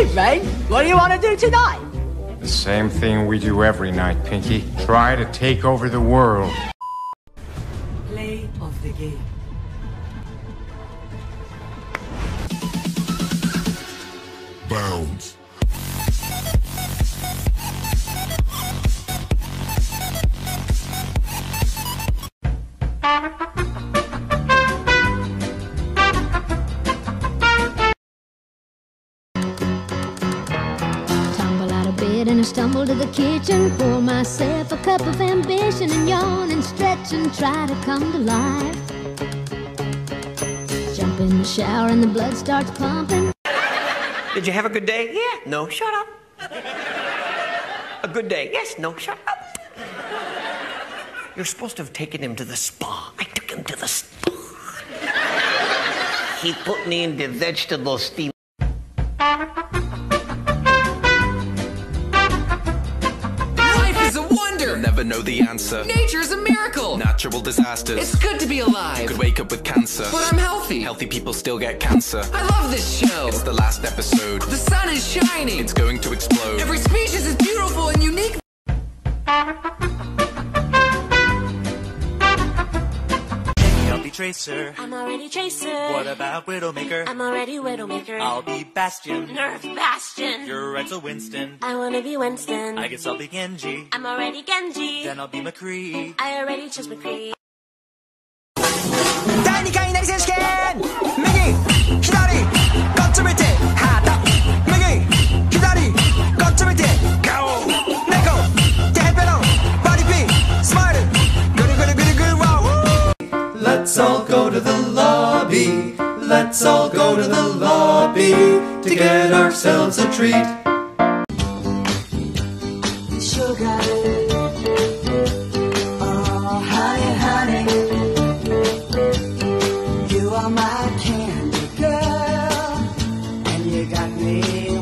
evening. What do you want to do tonight? The same thing we do every night, Pinky. Try to take over the world. Play of the game. Bounds. Bed and I stumble to the kitchen. Pour myself a cup of ambition and yawn and stretch and try to come to life. Jump in the shower and the blood starts pumping. Did you have a good day? Yeah. No, shut up. A good day? Yes. No, shut up. You're supposed to have taken him to the spa. I took him to the spa. He put me in the vegetable steam. The answer. Nature is a miracle. Natural disasters. It's good to be alive. You Could wake up with cancer. But I'm healthy. Healthy people still get cancer. I love this show. It's the last episode. The sun is shining. It's going to explode. Every Tracer. I'm already Tracer. What about Widowmaker? I'm already Widowmaker. I'll be Bastion. Nerf Bastion. You're Retzel Winston. I wanna be Winston. I guess I'll be Genji. I'm already Genji. Then I'll be McCree. I already chose McCree. 第2回なり選手権 Go to the lobby. Let's all go to the lobby to get ourselves a treat. Sugar. Oh, honey, honey. You are my candy girl. And you got me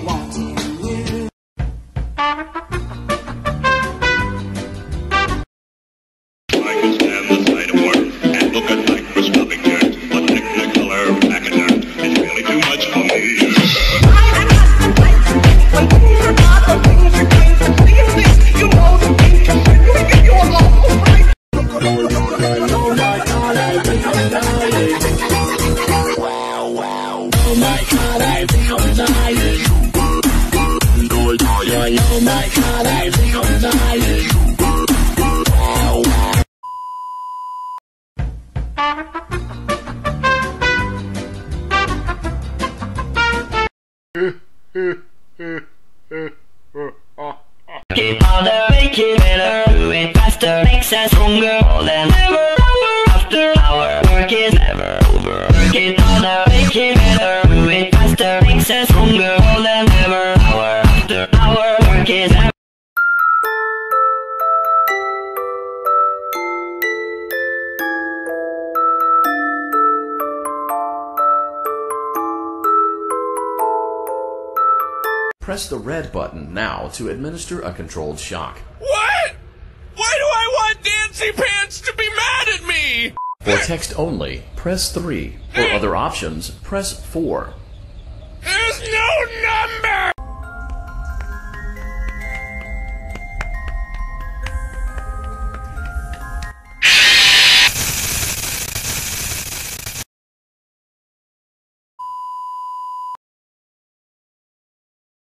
Keep harder, make it better, do it faster, makes us stronger more than ever. Hour after hour, work is never over. Work it harder, make it better, Press the red button now to administer a controlled shock. What? Why do I want Dancy Pants to be mad at me? For text only, press 3. For hmm. other options, press 4. There's no number!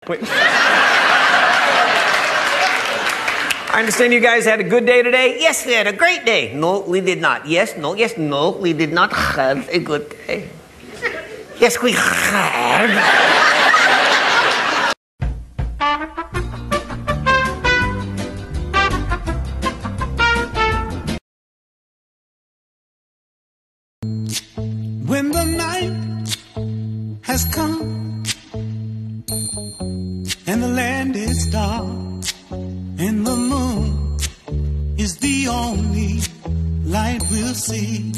Wait. I understand you guys had a good day today. Yes, we had a great day. No, we did not. Yes, no, yes, no, we did not have a good day. Yes, we had. When the night has come land is dark and the moon is the only light we'll see.